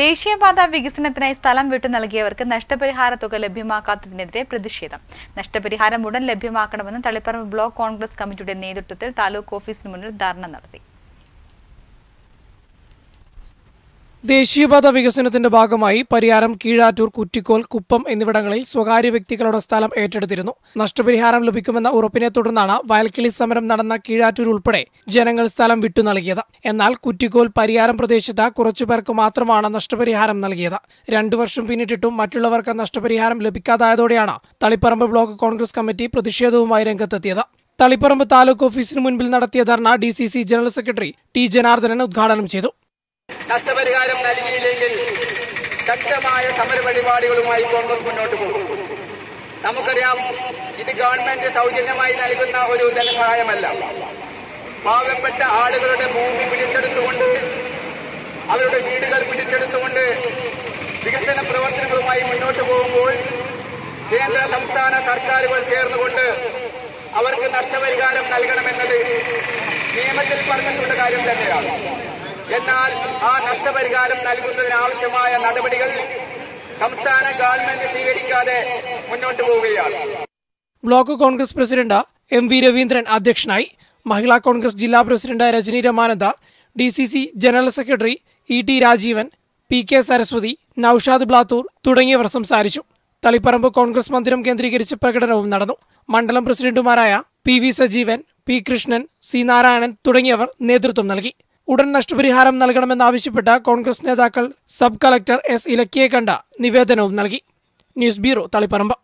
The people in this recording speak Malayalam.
ദേശീയപാത വികസനത്തിനായി സ്ഥലം വിട്ടു നൽകിയവർക്ക് നഷ്ടപരിഹാര തുക ലഭ്യമാക്കാത്തതിനെതിരെ പ്രതിഷേധം. നഷ്ടപരിഹാരം ഉടൻ ലഭ്യമാക്കണമെന്ന് തളിപ്പറമ്പ് ബ്ലോക്ക് കോൺഗ്രസ് കമ്മിറ്റിയുടെ നേതൃത്വത്തിൽ താലൂക്ക് ഓഫീസിന് മുന്നിൽ ധർണ നടത്തി. ദേശീയപാത വികസനത്തിന്റെ ഭാഗമായി പരിയാരം കീഴാറ്റൂർ കുറ്റിക്കോൽ കുപ്പം എന്നിവിടങ്ങളിൽ സ്വകാര്യ വ്യക്തികളുടെ സ്ഥലം ഏറ്റെടുത്തിരുന്നു. നഷ്ടപരിഹാരം ലഭിക്കുമെന്ന ഉറപ്പിനെ തുടർന്നാണ് വയൽക്കിളി സമരം നടന്ന കീഴാറ്റൂർ ഉൾപ്പെടെ ജനങ്ങൾ സ്ഥലം വിട്ടു നൽകിയത്. എന്നാൽ കുറ്റിക്കോൽ പരിയാരം പ്രദേശത്ത് കുറച്ചുപേർക്ക് മാത്രമാണ് നഷ്ടപരിഹാരം നൽകിയത്. രണ്ടു വർഷം പിന്നിട്ടിട്ടും മറ്റുള്ളവർക്ക് നഷ്ടപരിഹാരം ലഭിക്കാതായതോടെയാണ് തളിപ്പറമ്പ് ബ്ലോക്ക് കോൺഗ്രസ് കമ്മിറ്റി പ്രതിഷേധവുമായി രംഗത്തെത്തിയത്. തളിപ്പറമ്പ് താലൂക്ക് ഓഫീസിന് മുൻപിൽ നടത്തിയ dharna D general secretary T Janardhanan ഉദ്ഘാടനം ചെയ്തു. നഷ്ടപരിഹാരം നൽകിയില്ലെങ്കിൽ ശക്തമായ സമരപരിപാടികളുമായി കോൺഗ്രസ് മുന്നോട്ട് പോകും. നമുക്കറിയാം ഇത് ഗവൺമെന്റ് സൗജന്യമായി നൽകുന്ന ഒരു ധനസഹായമല്ല. പാവപ്പെട്ട ആളുകളുടെ ഭൂമി പിടിച്ചെടുത്തുകൊണ്ട് അവരുടെ വീടുകൾ പിടിച്ചെടുത്തുകൊണ്ട് വികസന പ്രവർത്തനങ്ങളുമായി മുന്നോട്ട് പോകുമ്പോൾ കേന്ദ്ര സംസ്ഥാന സർക്കാരുകൾ ചേർന്നുകൊണ്ട് അവർക്ക് നഷ്ടപരിഹാരം നൽകണമെന്നത് നിയമത്തിൽ പറഞ്ഞിട്ടുള്ള കാര്യം തന്നെയാണ്. എന്നാൽ ആ നഷ്ടപരിഹാരം നൽകുന്നതിനാവശ്യമായ നടപടികൾ സംസ്ഥാന ഗവൺമെന്റ് സ്വീകരിക്കാതെ മുന്നോട്ട് പോവുകയാണ്. Block Congress president M V Raveendran അധ്യക്ഷനായി മഹിളാ കോൺഗ്രസ് ജില്ലാ president Rajani Ramananda D C C general secretary E T Rajeevan P K Saraswathi Noushad Blathur തുടങ്ങിയവർ സംസാരിച്ചു. തളിപ്പറമ്പ് കോൺഗ്രസ് മന്ദിരം കേന്ദ്രീകരിച്ച് പ്രകടനവും നടന്നു. മണ്ഡലം പ്രസിഡന്റുമാരായ P V Sajeevan P Krishnan C Narayanan തുടങ്ങിയവർ നേതൃത്വം നൽകി. ഉടൻ നഷ്ടപരിഹാരം നൽകണമെന്നാവശ്യപ്പെട്ട് കോൺഗ്രസ് നേതാക്കൾ സബ് കളക്ടർ എസ് ഇലക്കിയെ കണ്ട നിവേദനവും നൽകി. News bureau Taliparamba.